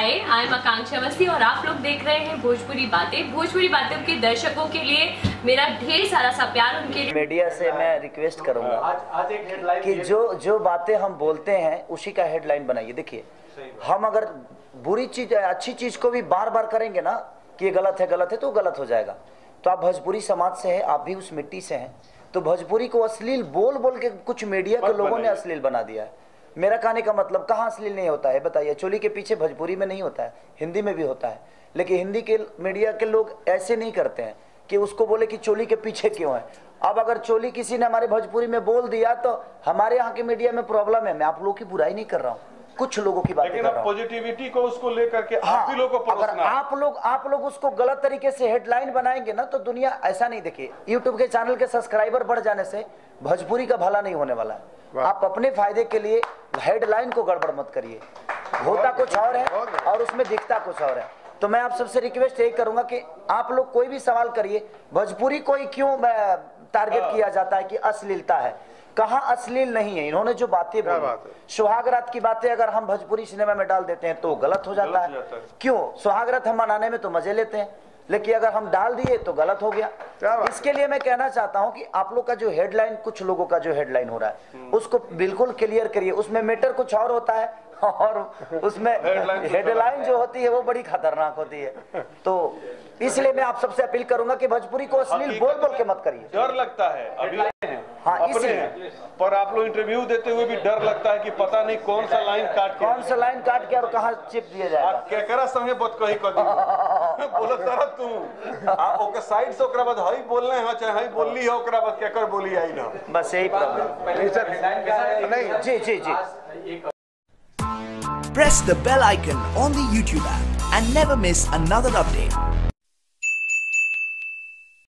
Hi I am आकांक्षा अवस्थी और आप लोग देख रहे हैं भोजपुरी बातें। भोजपुरी बातें के दर्शकों के लिए मेरा ढेर सारा सा प्यार उनके लिए। मीडिया से मैं रिक्वेस्ट करूँगा आज आज एक हेडलाइन कि जो जो बातें हम बोलते हैं उसी का हेडलाइन बनाइए। देखिए हम अगर बुरी चीज़ अच्छी चीज़ को भी बार बार करेंगे ना कि ये गलत है गलत है तो गलत हो जाएगा। तो आप भोजपुरी समाज से हैं आप भी उस मिट्टी से हैं तो भोजपुरी को अश्लील बोल बोल के कुछ मीडिया के लोगों ने अश्लील बना दिया है। मेरा कहने का मतलब कहाँ अश्लील नहीं होता है? बताइए। चोली के पीछे भोजपुरी में नहीं होता है हिंदी में भी होता है। लेकिन हिंदी के मीडिया के लोग ऐसे नहीं करते हैं कि उसको बोले कि चोली के पीछे क्यों है। अब अगर चोली किसी ने हमारे भोजपुरी में बोल दिया तो हमारे यहाँ के मीडिया में प्रॉब्लम है। मैं आप लोगों की बुराई नहीं कर रहा हूँ। कुछ लोगों की बात लेकिन पॉजिटिविटी को उसको लेकर के हाँ, आप लोगों को अगर आप लोग आप लोग उसको गलत तरीके से हेडलाइन बनाएँगे ना तो दुनिया ऐसा नहीं देखिए यूट्यूब के चैनल के सब्सक्राइबर बढ़ जाने से भोजपुरी का भला नहीं होने वाला है। आप अपने फ़ायदे के लिए हेडलाइन को गड़बड़ मत करिए। होता कुछ और है और उसमें दिखता कुछ और है। तो मैं आप सबसे रिक्वेस्ट यही करूँगा कि आप लोग कोई भी सवाल करिए। भोजपुरी को ही क्यों टारगेट किया जाता है कि अश्लीलता है? कहा अश्लील नहीं है? इन्होंने जो बातें बोली। बात सुहागरात की बातें अगर हम भोजपुरी सिनेमा में डाल देते हैं तो गलत हो जाता गलत है। जाता है। क्यों? सुहागरात हम मनाने में तो मज़े लेते हैं। लेकिन अगर हम डाल दिए तो गलत हो गया। इसके लिए मैं कहना चाहता हूँ कि आप लोग का जो हेडलाइन कुछ लोगों का जो हेडलाइन हो रहा है उसको बिल्कुल क्लियर करिए। उसमें मैटर कुछ और होता है और उसमें हेडलाइन जो होती है। वो बड़ी खतरनाक होती है। तो इसलिए मैं आप सबसे अपील करूँगा कि भोजपुरी को अश्लील बोल बोल के मत करिए। डर लगता है अभी हाँ, इसीलिए। पर आप लोग इंटरव्यू देते हुए भी डर लगता है कि पता नहीं कौन सा लाइन काट के कौन सा लाइन काट के और कहाँ चिप दिया जाए केकरा संगे बात कही कदी बोलत बेल तू आ ओके साइड से ओकरा बाद हई बोलने हाँ चाहे हई बोलली है ओकरा बाद केकर बोली आई ना? बस यही प्रॉब्लम नहीं सर नहीं जी जी जी। press the bell icon on the YouTube app and never miss another update.